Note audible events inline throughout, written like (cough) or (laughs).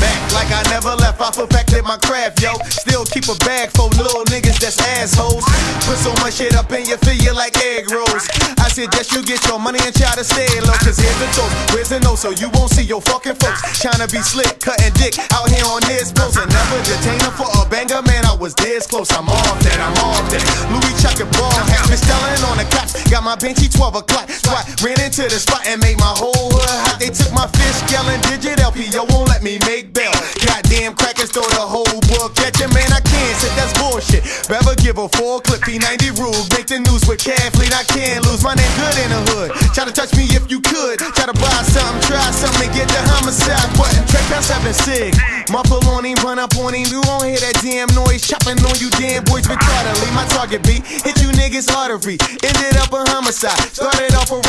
Back like I never left, I perfected my craft, yo. Still keep a bag for little niggas that's assholes. Put so much shit up in you, feel you like egg rolls. I suggest you get your money and try to stay low. Cause here's the toast, where's the no, so you won't see your fucking folks. Tryna be slick, cutting dick out here on this post. And never detain her for a banger, man. I was this close, I'm off that, I'm off that. Louis Chuck and ball hat, been stelling on the cops. Got my benchy 12 o'clock. Swat, ran into the spot and made my whole hood hot. They my fish, yelling digit LPO, won't let me make bail. Goddamn crackers throw the whole book at you, man. I can't sit, that's bullshit. Rather give a full clip, P90 rule. Make the news with Kathleen, I can't lose. My name good in the hood. Try to touch me if you could. Try to buy something, try something, get the homicide button. Track past having sig. Muffle on him, run up on him. You won't hear that damn noise chopping on you, damn boys retardedly. My target beat hit you niggas artery. Ended up a homicide. Started off a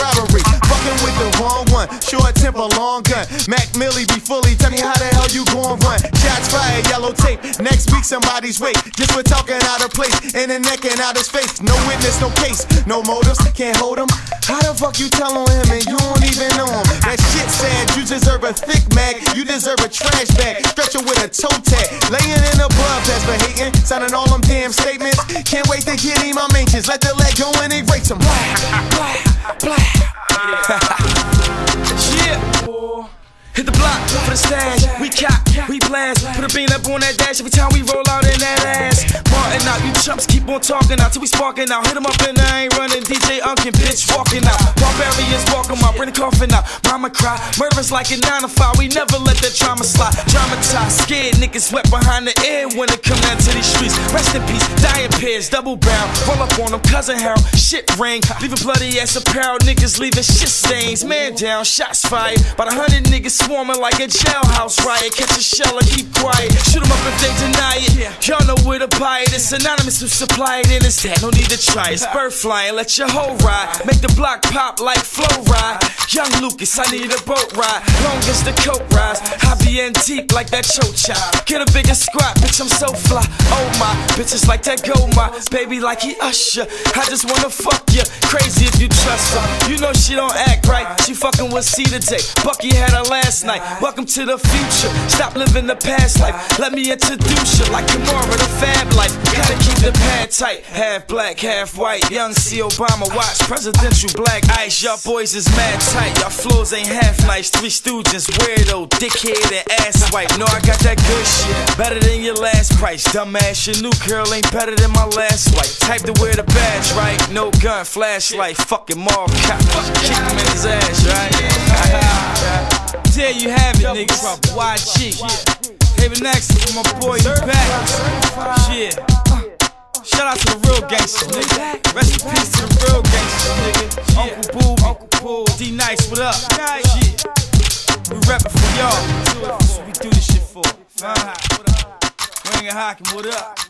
Short temper, long gun. Mac Millie be fully. Tell me how the hell you gon' run. Shots fired, yellow tape. Next week somebody's wait. Just for talking out of place. In the neck and out his face. No witness, no case. No motives, can't hold him. How the fuck you tell on him and you don't even know him? That shit sad. You deserve a thick mag. You deserve a trash bag. Stretcher with a toe tag. Laying in the blood pass for hating. Signing all them damn statements. Can't wait to get him. I'm anxious. Let the leg go and erase him. For the stash. We cop, we blast. Put a bean up on that dash every time we roll out in that ass. Martin out, you chumps keep on talking out till we sparking out. Hit 'em up and I ain't running. DJ Unkin, bitch, walking out. Barbarians walking out, bring the coffin out. Mama cry, murderers like a 9 to 5. We never let that trauma slide. Dramatized, scared niggas wet behind the ear when it come down to these streets. Rest in peace, dying pairs, double barrel. Roll up on them, cousin Harold. Shit ring, leaving bloody ass apparel. Niggas leaving shit stains. Man down, shots fired. About a hundred niggas swarming like a jailhouse riot. Catch a shell and keep quiet. Shoot 'em up if they deny it. Y'all know where to buy it. It's anonymous who supply it. And it's that, no need to try it. (laughs) Bird flying, let your hoe ride. Make the block pop like flow ride. Young Lucas, I need a boat ride. Long as the coat rise. I be in deep like that chocha. Get a bigger squat, bitch, I'm so fly. Oh my, bitches like that go my. Baby like he Usher. I just wanna fuck you. Crazy if you trust her. You know she don't act right. She fucking with C today. Bucky had her last night. Welcome to the future. Stop living the past life. Let me introduce you like Kimura, the fab life. Gotta keep the pad tight. Half black, half white. Young C. Obama watch. Presidential black ice. Y'all boys is mad tight. Y'all flows ain't half nice. Three stooges, weirdo, dickhead, and ass wipe. No, I got that good shit. Better than your last price. Dumbass, your new girl ain't better than my last wife. Type to wear the badge, right? No gun, flashlight. Fucking mall cop. Kick him in his ass, right? (laughs) There you have it, niggas. YG. Next for my boy, back. Shit. Shout out to the real gangsters, nigga. Rest in peace to the real gangsters, nigga. Uncle Boo, Uncle Boo, D Nice, what up? Shit. We reppin' for y'all. We do this shit for. Uh-huh. Ring and Hockin, what up?